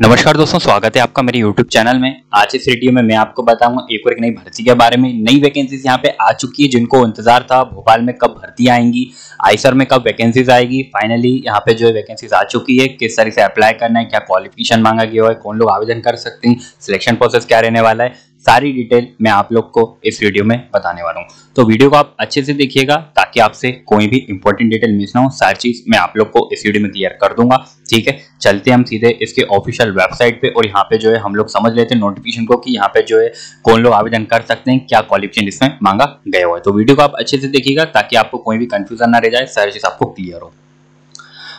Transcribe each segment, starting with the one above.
नमस्कार दोस्तों, स्वागत है आपका मेरे YouTube चैनल में। आज इस वीडियो में मैं आपको बताऊँगा एक और एक नई भर्ती के बारे में। नई वैकेंसीज यहाँ पे आ चुकी है, जिनको इंतज़ार था, भोपाल में कब भर्ती आएँगी, आईसर में कब वैकेंसीज आएगी। फाइनली यहाँ पे जो है वैकेंसीज आ चुकी है, किस तरह से अप्लाई करना है, क्या क्वालिफिकेशन मांगा गया है, कौन लोग आवेदन कर सकते हैं सिलेक्शन प्रोसेस क्या रहने वाला है सारी डिटेल मैं आप लोग को इस वीडियो में बताने वाला हूँ। तो वीडियो को आप अच्छे से देखिएगा ताकि आपसे कोई भी इंपॉर्टेंट डिटेल मिस ना हो, सारी चीज़ मैं आप लोग को इस वीडियो में क्लियर कर दूँगा, ठीक है? चलते हम सीधे इसके ऑफिशियल वेबसाइट पे और यहाँ पे जो है हम लोग समझ लेते हैं नोटिफिकेशन को कि यहाँ पे जो है कौन लोग आवेदन कर सकते हैं, क्या क्वालिफिकेशन इसमें मांगा गया हुआ है। तो वीडियो को आप अच्छे से देखिएगा ताकि आपको कोई भी कंफ्यूजन ना रह जाए, सारी चीज़ आपको क्लियर हो।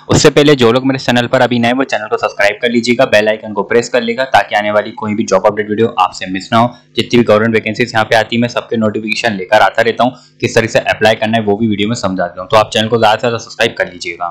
उससे पहले जो लोग मेरे चैनल पर अभी नए वो चैनल को सब्सक्राइब कर लीजिएगा, बेल आइकन को प्रेस कर लेगा ताकि आने वाली कोई भी जॉब अपडेट वीडियो आपसे मिस ना हो। जितनी भी गवर्नमेंट वैकेंसीज यहाँ पे आती है, मैं सबके नोटिफिकेशन लेकर आता रहता हूँ, किस तरह से अप्लाई करना है, वो भी वीडियो में समझा देता हूँ। तो आप चैनल को ज़्यादा से ज़्यादा सब्सक्राइब कर लीजिएगा।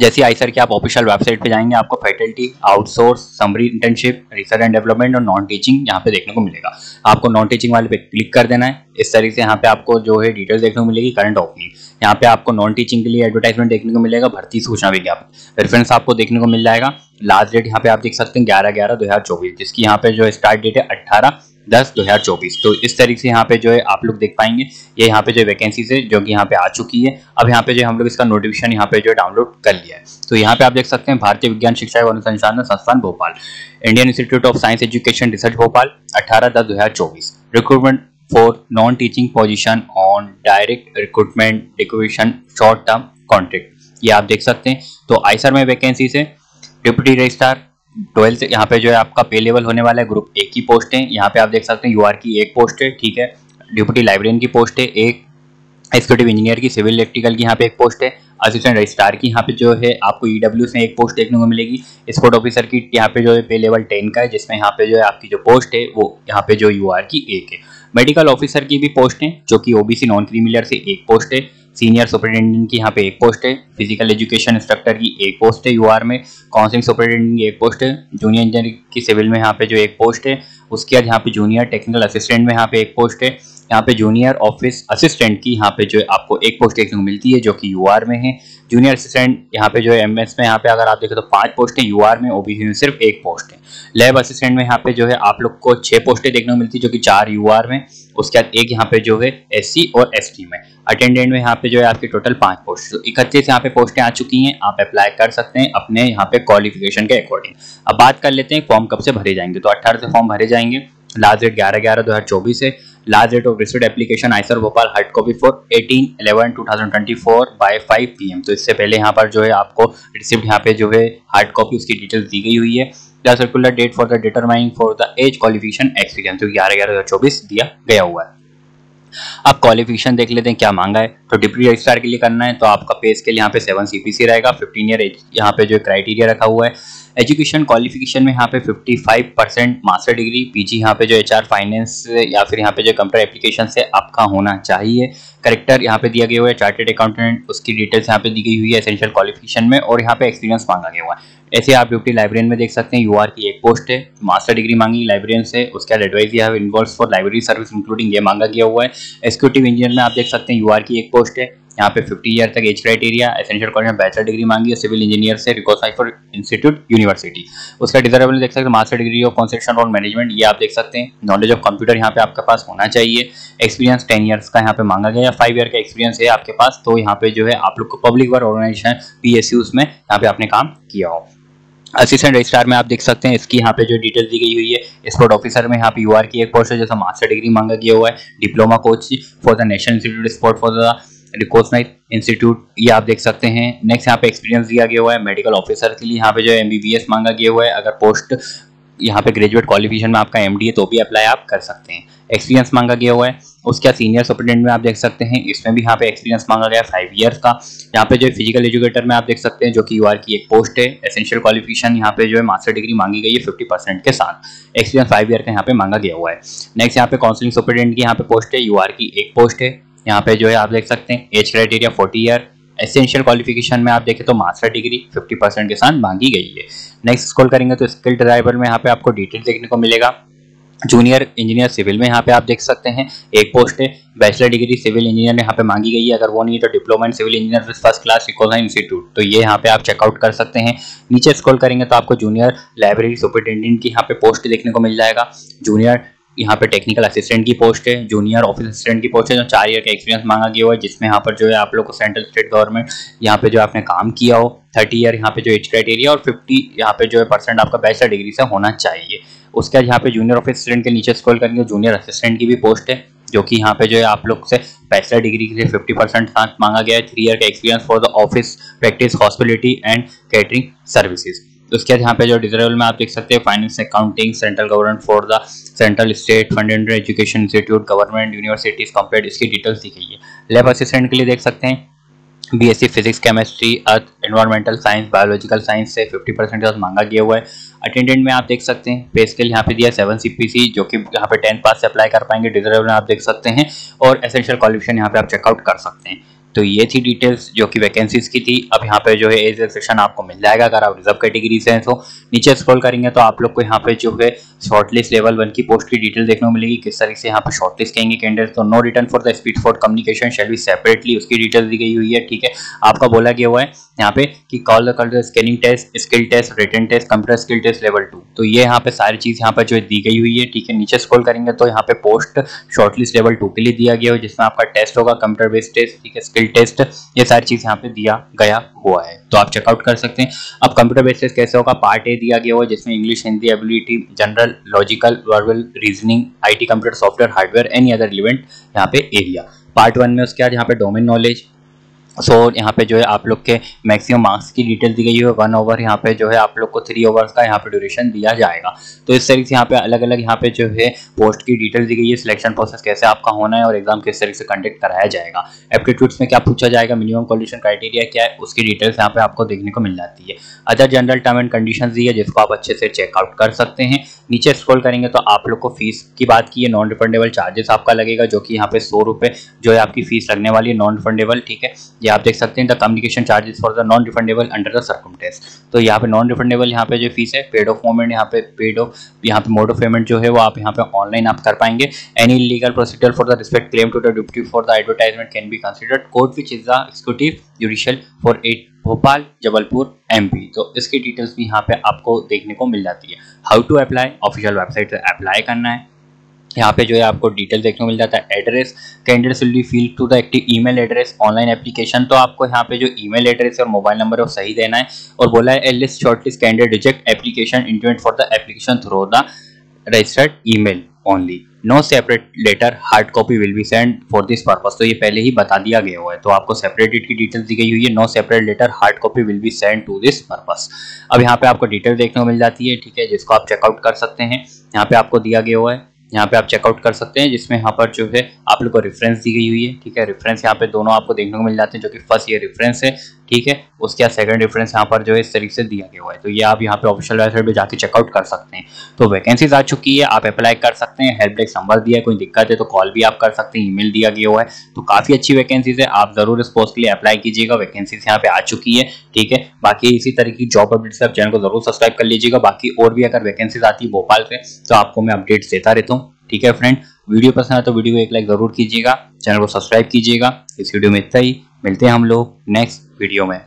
जैसे आई सर के आप ऑफिशियल वेबसाइट पे जाएँगे, आपको faculty outsource summary internship research and development और नॉन टीचिंग यहाँ पे देखने को मिलेगा। आपको नॉन टीचिंग वाले पे क्लिक कर देना है। इस तरीके से यहाँ पे आपको जो है डिटेल देखने को मिलेगी करंट ओपनिंग यहाँ पे आपको नॉन टीचिंग के लिए एडवर्टाइजमेंट देखने को मिलेगा, भर्ती सूचना विज्ञापन। रेफरेंस आपको देखने को मिल जाएगा। लास्ट डेट यहाँ पे आप देख सकते हैं ग्यारह ग्यारह दो हज़ार चौबीस, जिसकी यहाँ पे जो स्टार्ट डेट है अट्ठारह। दस दो हज़ार चौबीस। तो इस तरीके से यहाँ पे जो है आप लोग देख पाएँगे। ये यहाँ पे जो वैकेंसीज है, जो कि यहाँ पे आ चुकी है। अब यहाँ पे जो हम लोग इसका नोटिफिकेशन यहाँ पे जो डाउनलोड कर लिया है। तो यहाँ पे आप देख सकते हैं, भारतीय विज्ञान शिक्षा एवं अनुसंधान संस्थान Bhopal Indian Institute of Science Education Research Bhopal, अठारह दस दो हज़ार चौबीस। Recruitment for non teaching position on direct recruitment deputation short term contract ये आप देख सकते हैं। तो आईसर में वैकेंसी है डिप्टी रजिस्ट्रार ट्वेल्थ यहाँ पे जो है आपका पे लेवल होने वाला है, ग्रुप ए की पोस्ट है। यहाँ पे आप देख सकते हैं यूआर की एक पोस्ट है, ठीक है। डिप्टी लाइब्रेरियन की पोस्ट है, एक एक्सिक्यूटिव इंजीनियर की सिविल इलेक्ट्रिकल की यहाँ पे एक पोस्ट है असिस्टेंट रजिस्ट्रार की यहाँ पे जो है आपको ईडब्ल्यू e में एक पोस्ट देखने को मिलेगी। स्पोर्ट ऑफिसर की यहाँ पे जो है पे लेवल टेन का है, जिसमें यहाँ पे जो है आपकी जो पोस्ट है, वो यहाँ पे जो यू की एक है। मेडिकल ऑफिसर की भी पोस्ट है, जो कि ओबीसी नॉन क्रीमिलियर से एक पोस्ट है। सीनियर सुपरिटेंडेंट की यहाँ पे एक पोस्ट है, फ़िज़िकल एजुकेशन इंस्ट्रक्टर की एक पोस्ट है यूआर में, काउंसिलिंग सुपरिटेंडेंट की एक पोस्ट है, जूनियर इंजीनियर की सिविल में यहाँ पे जो एक पोस्ट है, उसके बाद यहाँ पे जूनियर टेक्निकल असिस्टेंट में यहाँ पे एक पोस्ट है यहाँ पे जूनियर ऑफ़िस असिस्टेंट की यहाँ पे जो है आपको एक पोस्ट देखने को मिलती है, जो कि यूआर में है। जूनियर असिस्टेंट यहाँ पे जो है एमएस में, यहाँ पे अगर आप देखें तो पाँच पोस्ट है यूआर में ओबीसी में सिर्फ़ एक पोस्ट है। लैब असिस्टेंट में यहाँ पे जो है आप लोग को छह पोस्टें देखने को मिलती है, जो कि चार यूआर में, उसके बाद एक यहाँ पे जो है एससी और एसटी में। अटेंडेंट में यहाँ पे जो है आपकी टोटल पाँच पोस्ट तो इकतीस यहाँ पे पोस्टें आ चुकी हैं, आप अप्लाई कर सकते हैं अपने यहाँ पे क्वालिफिकेशन के अकॉर्डिंग अब बात कर लेते हैं फॉर्म कब से भरे जाएँगे? तो अट्ठारह से फॉर्म भरे जाएँगे। लास्ट डेट ग्यारह ग्यारह दो हज़ार चौबीस है। Last date of received application IISER Bhopal hard copy for 18 11 2024 by 5 PM तो इससे पहले यहाँ पर जो है आपको रिसिप्ट यहाँ पे जो है हार्ड कॉपी उसकी डिटेल्स दी गई हुई है। The circular date for the determining for the age qualification experience ग्यारह ग्यारह दो दिया गया हुआ है। आप क्वालिफिकेशन देख लेते हैं, क्या मांगा है। तो डिप्टी रजिस्ट्रार के लिए करना है तो आपका पे स्केल यहाँ पे सेवन सीपीसी रहेगा फिफ्टीन ईयर यहाँ पे जो क्राइटेरिया रखा हुआ है। एजुकेशन क्वालिफिकेशन में यहाँ पे 55 परसेंट मास्टर डिग्री पीजी यहाँ पे जो एचआर फाइनेंस या फिर यहाँ पे जो कंप्यूटर एप्लीकेशन से आपका होना चाहिए। करेक्टर यहाँ पे दिया गया हुआ है चार्टेड अकाउंटेंट उसकी डिटेल्स यहाँ पे दी गई हुई है एसेंशियल क्वालिफिकेशन में, और यहाँ पे एक्सपीरियंस मांगा गया हुआ है। ऐसे आप ड्यूटी लाइब्रेरियन में देख सकते हैं यूआर की एक पोस्ट है मास्टर डिग्री मांगी लाइब्रेरियन से, उसके बाद एडवाइस यह involve for library service including ये मांगा गया हुआ है। एक्सिक्यूटिव इंजीनियर में आप देख सकते हैं यूआर की एक पोस्ट है, यहाँ पे 50 ईयर तक एज क्राइटेरिया एसेंशियल कॉलेज में बैचलर डिग्री मांगी है सिविल इंजीनियर से रिकोसाइफर इंस्टीट्यूट यूनिवर्सिटी उसका डिजर्वेबल देख सकते हैं मास्टर डिग्री ऑफ़ कॉन्सेप्शन और मैनेजमेंट ये आप देख सकते हैं। नॉलेज ऑफ़ कंप्यूटर यहाँ पे आपके पास होना चाहिए। एक्सपीरियंस टेन ईयर्स का यहाँ पे मांगा गया फाइव ईयर का एक्सपीरियंस है आपके पास तो यहाँ पे जो है, आप लोग को पब्लिक वर्क ऑर्गेनाइजेशन पी में यहाँ पे आपने काम किया हो। असिस्टेंट रजिस्ट्रार में आप देख सकते हैं इसकी यहाँ पे जो डिटेल दी गई हुई है। स्पोर्ट ऑफिसर में यहाँ पे यूआर की एक पोस्ट है, जैसा मास्टर डिग्री मांगा गया हुआ है। Diploma coach for the national institute sport for the recognised institute ये आप देख सकते हैं। नेक्स्ट यहाँ पे एक्सपीरियंस दिया गया हुआ है मेडिकल ऑफिसर के लिए यहाँ पे जो एमबीबीएस मांगा गया हुआ है। अगर पोस्ट यहाँ पे ग्रेजुएट क्वालिफिकेशन में आपका एमडी है तो भी अप्लाई आप कर सकते हैं। एक्सपीरियंस मांगा गया हुआ है। उसके बाद सीनियर सुपरिटेंडेंट में आप देख सकते हैं, इसमें भी यहाँ पे एक्सपीरियंस मांगा गया फाइव ईयर्स का। यहाँ पे जो फ़िज़िकल एजुकेटर में आप देख सकते हैं, जो कि यूआर की एक पोस्ट है। एसेंशियल क्वालिफिकेशन यहाँ पे जो है मास्टर डिग्री मांगी गई है फिफ्टी परसेंट के साथ। एक्सपीरियंस फाइव ईयर का यहाँ पे मांगा गया हुआ है। नेक्स्ट यहाँ पे काउंसिलिंग सुपरिटेंडेंट की यहाँ पे पोस्ट है यूआर की एक पोस्ट है। यहाँ पे जो है आप देख सकते हैं age criteria forty year essential qualification में आप देखें तो मास्टर डिग्री 50 परसेंट के साथ मांगी गई है। नेक्स्ट स्कॉल करेंगे तो स्किल ड्राइवर में यहाँ पे आपको डिटेल देखने को मिलेगा। जूनियर इंजीनियर सिविल में यहाँ पे आप देख सकते हैं, एक पोस्ट है बैचलर डिग्री सिविल इंजीनियर में यहाँ पे मांगी गई है, अगर वो नहीं तो diploma civil engineer with first class Ikauna institute तो ये यहाँ पे आप चेकआउट कर सकते हैं। नीचे स्क्रॉल करेंगे तो आपको जूनियर लाइब्रेरी सुपरिटेंडेंट की यहाँ पे पोस्ट देखने को मिल जाएगा। जूनियर यहाँ पे टेक्निकल असिस्टेंट की पोस्ट है जूनियर ऑफ़िस असिस्टेंट की पोस्ट है, जो चार ईयर का एक्सपीरियंस मांगा गया है, जिसमें यहाँ पर जो है आप लोग को सेंट्रल स्टेट गवर्नमेंट यहाँ पे जो आपने काम किया हो थर्टी ईयर यहाँ पे जो एज क्राइटेरिया और फिफ्टी यहाँ पे जो है परसेंट आपका बैचलर डिग्री से होना चाहिए। उसके बाद यहाँ पे जूनियर ऑफ़िस असिस्टेंट के नीचे स्क्रॉल करेंगे जूनियर असिस्टेंट की भी पोस्ट है, जो कि यहाँ पे जो है आप लोग से बैचलर डिग्री के लिए फिफ्टी परसेंट मांगा गया है थ्री ईयर का experience for the office practice hospitality and catering services उसके बाद यहाँ पे जो डिजरेबल में आप देख सकते हैं finance accounting central government for the central state funded education institute government universities complete इसकी डिटेल्स दी गई है। लेब असिस्टेंट के लिए देख सकते हैं BSc physics chemistry earth environmental science biological science से 50 परसेंट मांगा गया हुआ है। अटेंडेंट में आप देख सकते हैं पे स्केल यहाँ पे दिया सेवन सीपीसी जो कि यहाँ पे टेंथ पास से अप्लाई कर पाएँगे डिजर्व में आप देख सकते हैं, और एसेंशियल क्वालिफिकेशन यहाँ पे आप चेकआउट कर सकते हैं। तो ये थी डिटेल्स जो कि वैकेंसीज की थी। अब यहाँ पे जो है एज सेक्शन आपको मिल जाएगा। अगर आप रिज़र्व कैटेगरी से हैं तो नीचे स्क्रॉल करेंगे तो आप लोग को यहाँ पे जो है शॉर्टलिस्ट लेवल वन की पोस्ट की डिटेल देखने को मिलेगी। किस तरीके से यहाँ पे शॉर्टलिस्ट कहेंगे कैंडिडेट तो no return for the speed for communication shall be separately उसकी डिटेल दी गई हुई है। ठीक है? आपका बोला गया हुआ है यहाँ पे कि कॉल द कल scanning test skill test return test computer skill test level two तो ये यहाँ पे सारी चीज़ यहाँ पे जो दी गई हुई है, ठीक है, नीचे स्क्रॉल करेंगे तो यहाँ पे पोस्ट शॉर्टलिस्ट लेवल टू के लिए दिया गया है, जिसमें आपका टेस्ट होगा कंप्यूटर बेस्ड टेस्ट ठीक है स्किल टेस्ट ये सारी चीज़ यहाँ पे दिया गया हुआ है। तो आप चेकआउट कर सकते हैं। अब कंप्यूटर बेस्ड टेस्ट कैसे होगा? पार्ट ए दिया गया हुआ जिसमें English Hindi ability general logical verbal reasoning IT computer software hardware any other relevant यहाँ पे एरिया पार्ट वन में उसके बाद यहाँ पे डोमेन नॉलेज सो so, यहाँ पे जो है आप लोग के मैक्सिमम मार्क्स की डिटेल दी गई है वन ओवर यहाँ पे जो है आप लोग को थ्री ओवर्स का यहाँ पे ड्यूरेशन दिया जाएगा। तो इस तरीके से यहाँ पे अलग अलग यहाँ पे जो है पोस्ट की डिटेल दी गई है सिलेक्शन प्रोसेस कैसे आपका होना है और एग्ज़ाम किस तरीके से कंडक्ट कराया जाएगा। एप्टीट्यूड्स में क्या पूछा जाएगा मिनिमम क्वालिफिकेशन क्राइटेरिया क्या है उसकी डिटेल्स यहाँ पे आपको देखने को मिल जाती है। Other general term and condition दी है जिसको आप अच्छे से चेकआउट कर सकते हैं। नीचे स्क्रॉल करेंगे तो आप लोग को फ़ीस की बात की है नॉन रिफंडेबल चार्जेस आपका लगेगा जो कि यहाँ पे सौ जो है आपकी फ़ीस लगने वाली है नॉन रिफंडेबल ठीक है? ये आप देख सकते हैं the communication charges for the non refundable under the circumstance तो यहाँ पे नॉन रिफंडेबल यहाँ पे जो फ़ीस है पेड ऑफ़ मोमेंट यहाँ पे पेड ऑफ़ यहाँ पे मोड ऑफ़ पेमेंट जो है वो आप यहाँ पे ऑनलाइन आप कर पाएँगे. Any legal procedure for the respect claim to the duty for the advertisement can be considered court which is the executive judicial for at Bhopal Jabalpur MP तो इसकी डिटेल्स भी यहाँ पे आपको देखने को मिल जाती है. How to apply official website से अप्लाई करना है. यहाँ पे जो है आपको डिटेल देखने को मिल जाता है address candidates will be feel to the active email address online application तो आपको यहाँ पे जो ईमेल एड्रेस और मोबाइल नंबर है वो सही देना है और बोला है list short list candidate reject application internet for the application through the registered email only no separate letter hard copy will be send for this purpose तो ये पहले ही बता दिया गया हुआ है। तो आपको सेपरेटेड की डिटेल दी गई हुई है। No separate letter hard copy will be send to this purpose अब यहाँ पे आपको डिटेल देखने को मिल जाती है, ठीक है, जिसको आप चेकआउट कर सकते हैं। यहाँ पे आपको दिया गया हुआ है। यहाँ पे आप चेकआउट कर सकते हैं, जिसमें यहाँ पर जो है आप लोग को रेफरेंस दी गई हुई है, ठीक है? रेफरेंस यहाँ पे दोनों आपको देखने को मिल जाते हैं, जो कि फ़र्स्ट ये रेफरेंस है, ठीक है? उसके बाद सेकंड रेफरेंस यहाँ पर जो है इस तरीके से दिया गया हुआ है। तो ये आप यहाँ पे ऑफिशियल वेबसाइट पे जाके चेकआउट कर सकते हैं। तो वैकेंसीज आ चुकी है, आप अप्लाई कर सकते हैं हेल्प डेस्क नंबर दिया है कोई दिक्कत है तो कॉल भी आप कर सकते हैं ईमेल दिया गया हुआ है। तो काफ़ी अच्छी वैकेंसीज है, आप ज़रूर इस पोस्ट के लिए अप्लाई कीजिएगा वैकेंसीज यहाँ पे आ चुकी है, ठीक है? बाकी इसी तरह की जॉब अपडेट्स आप चैनल को ज़रूर सब्सक्राइब कर लीजिएगा, बाकी और भी अगर वैकेंसीज आती है भोपाल से तो आपको मैं अपडेट्स देता रहता हूँ। ठीक है फ्रेंड? वीडियो पसंद आया तो वीडियो को एक लाइक ज़रूर कीजिएगा, चैनल को सब्सक्राइब कीजिएगा। इस वीडियो में इतना ही। मिलते हैं हम लोग नेक्स्ट वीडियो में।